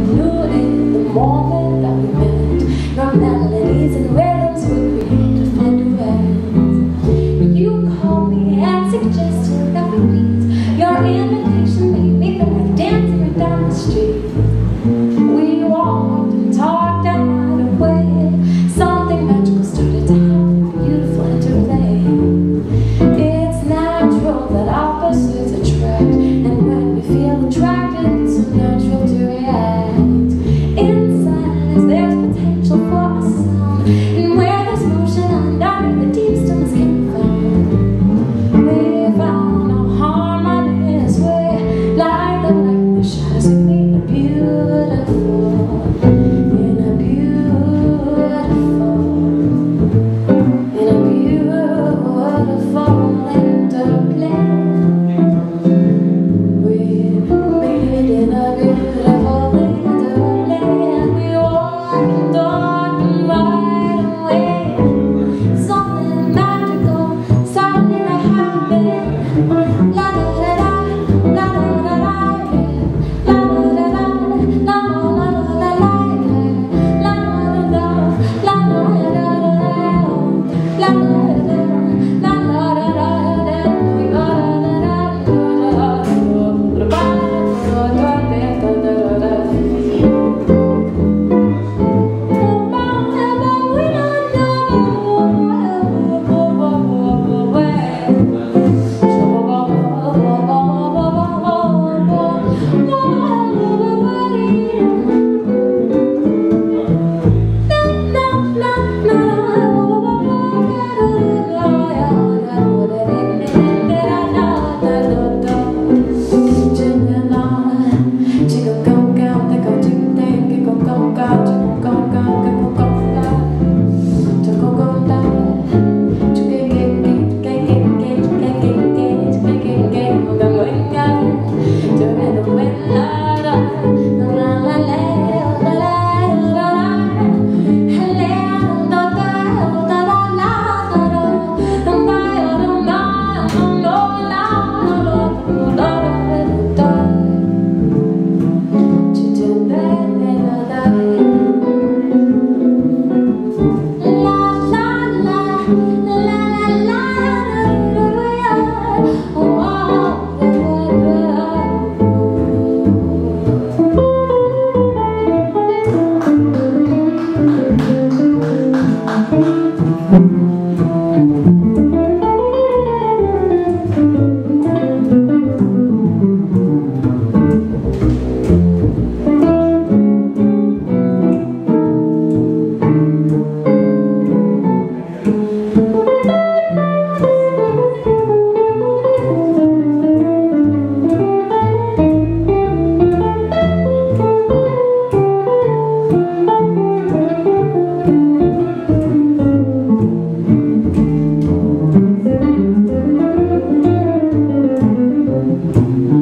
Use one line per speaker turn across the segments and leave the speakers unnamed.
knew it the moment that we met. Your melodies and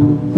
Música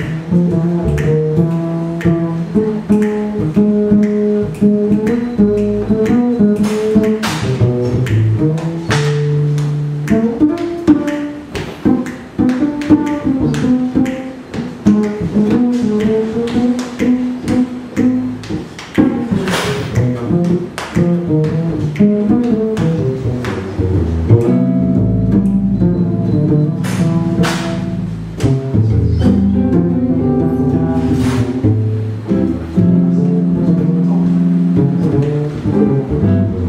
you.